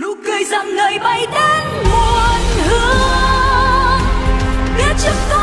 nụ cười rằng người bay đến muôn hương biết chúng ta